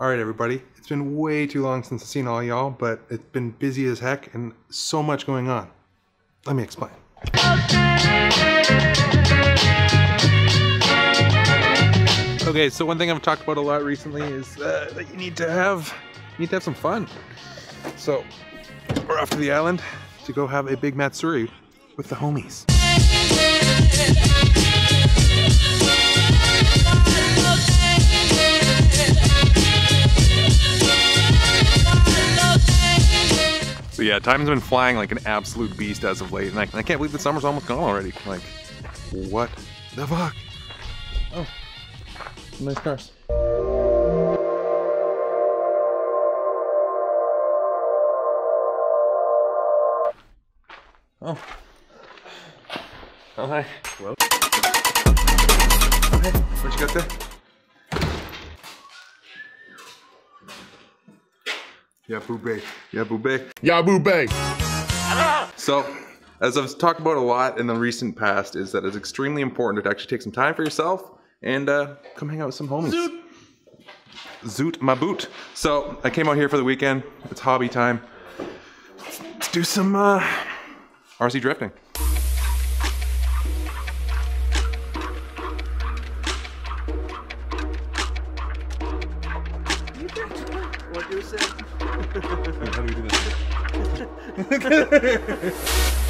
All right, everybody. It's been way too long since I've seen all y'all, but it's been busy as heck and so much going on. Let me explain. Okay, so one thing I've talked about a lot recently is uh, that you need to have you need to have some fun. So we're off to the island to go have a big matsuri with the homies. Yeah, time's been flying like an absolute beast as of late, and I, I can't believe the summer's almost gone already. Like, what the fuck? Oh, nice cars. Oh. Oh, hi. Hello. Okay, what you got there? Yeah, boobay. Yeah, boobay. Ya Bube. So, as I've talked about a lot in the recent past, is that it's extremely important to actually take some time for yourself and uh, come hang out with some homies. Zoot. Zoot my boot. So, I came out here for the weekend. It's hobby time. Let's do some uh, RC drifting. What you said? How do we do this? Car.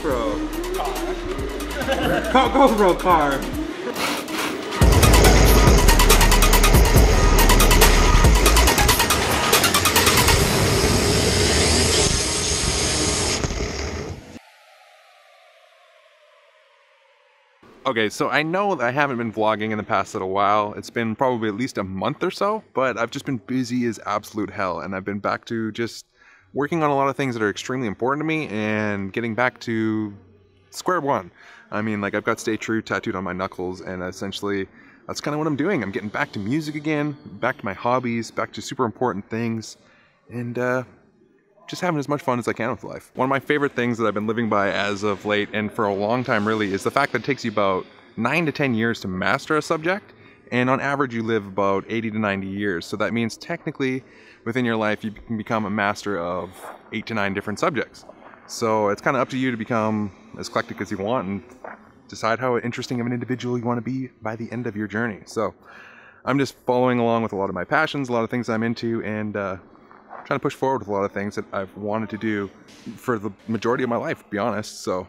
GoPro. Car. GoPro car. Okay, so I know that I haven't been vlogging in the past little while. It's been probably at least a month or so, but I've just been busy as absolute hell and I've been back to just working on a lot of things that are extremely important to me and getting back to square one. I mean, like I've got Stay True tattooed on my knuckles and essentially that's kind of what I'm doing. I'm getting back to music again, back to my hobbies, back to super important things, and uh, just having as much fun as I can with life. One of my favorite things that I've been living by as of late and for a long time really is the fact that it takes you about 9 to 10 years to master a subject and on average you live about 80 to 90 years. So that means technically within your life you can become a master of 8 to 9 different subjects. So it's kind of up to you to become as eclectic as you want and decide how interesting of an individual you want to be by the end of your journey. So I'm just following along with a lot of my passions, a lot of things I'm into, and uh, trying to push forward with a lot of things that I've wanted to do for the majority of my life, to be honest. So.